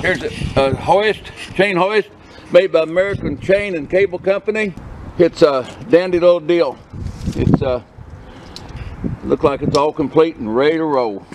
Here's a, a hoist, chain hoist, made by American Chain and Cable Company. It's a dandy little deal. It's uh, look like it's all complete and ready to roll.